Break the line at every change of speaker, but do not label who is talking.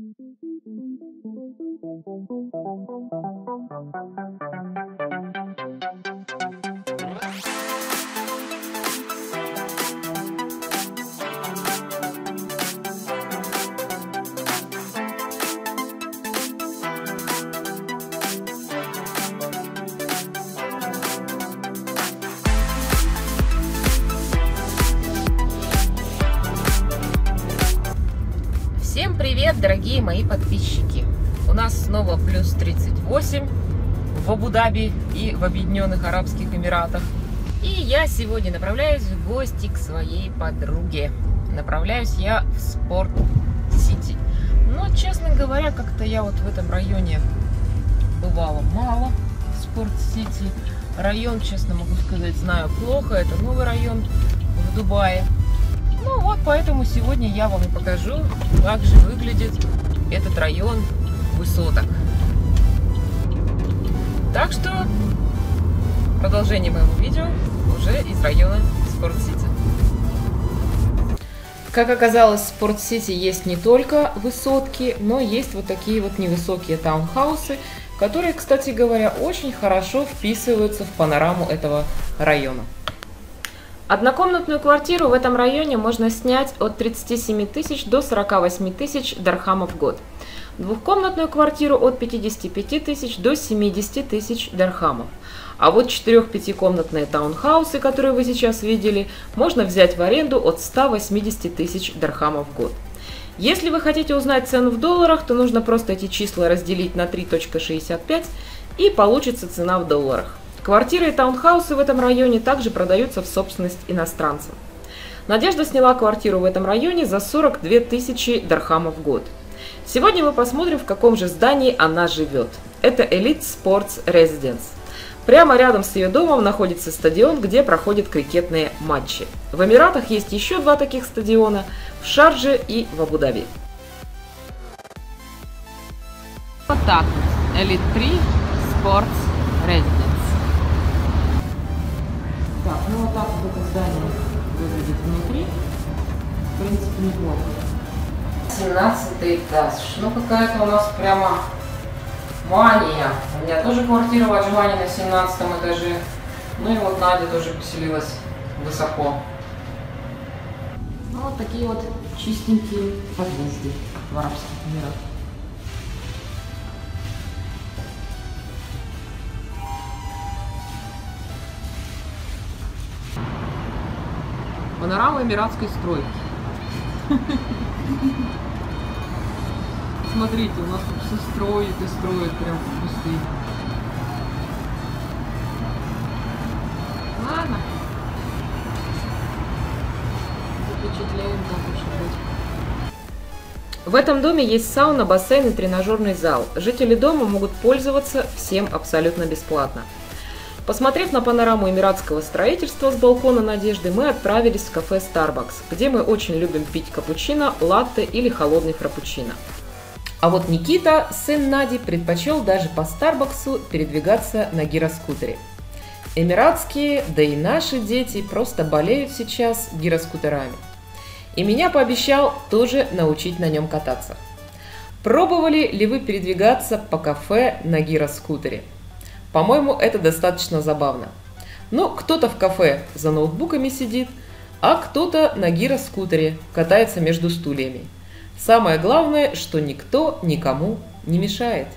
Thank you. Всем привет, дорогие мои подписчики! У нас снова плюс 38 в Абу-Даби и в Объединенных Арабских Эмиратах. И я сегодня направляюсь в гости к своей подруге. Направляюсь я в Спорт-Сити. Но, честно говоря, как-то я вот в этом районе бывала мало. Спорт-Сити. Район, честно могу сказать, знаю плохо. Это новый район в Дубае. Ну вот, поэтому сегодня я вам и покажу, как же выглядит этот район высоток. Так что продолжение моего видео уже из района Спорт-Сити. Как оказалось, в Спорт-Сити есть не только высотки, но есть вот такие вот невысокие таунхаусы, которые, кстати говоря, очень хорошо вписываются в панораму этого района. Однокомнатную квартиру в этом районе можно снять от 37 тысяч до 48 тысяч дархамов в год. Двухкомнатную квартиру от 55 тысяч до 70 тысяч дархамов. А вот 4-5-комнатные таунхаусы, которые вы сейчас видели, можно взять в аренду от 180 тысяч дархамов в год. Если вы хотите узнать цену в долларах, то нужно просто эти числа разделить на 3.65 и получится цена в долларах. Квартиры и таунхаусы в этом районе также продаются в собственность иностранцев. Надежда сняла квартиру в этом районе за 42 тысячи дархамов в год. Сегодня мы посмотрим, в каком же здании она живет. Это Elite Sports Residence. Прямо рядом с ее домом находится стадион, где проходят крикетные матчи. В Эмиратах есть еще два таких стадиона – в Шарже и в Абу-Даби. Вот так. Elite 3 Sports Residence. Так, ну вот так вот это здание выглядит внутри. В принципе, неплохо. 17 этаж. Ну, какая-то у нас прямо мания. У меня тоже квартира в Аджмане на 17 этаже. Ну и вот Надя тоже поселилась высоко. Ну, вот такие вот чистенькие подъезды в Арабских Эмиратах. Панорама эмиратской стройки. Смотрите, у нас тут все строят и строят прям в пустыне. Ладно. Запечатляем так уж. В этом доме есть сауна, бассейн и тренажерный зал. Жители дома могут пользоваться всем абсолютно бесплатно. Посмотрев на панораму эмиратского строительства с балкона Надежды, мы отправились в кафе Starbucks, где мы очень любим пить капучино, латте или холодный фрапучино. А вот Никита, сын Нади, предпочел даже по Старбаксу передвигаться на гироскутере. Эмиратские, да и наши дети просто болеют сейчас гироскутерами. И меня пообещал тоже научить на нем кататься. Пробовали ли вы передвигаться по кафе на гироскутере? По-моему, это достаточно забавно. Но кто-то в кафе за ноутбуками сидит, а кто-то на гироскутере катается между стульями. Самое главное, что никто никому не мешает.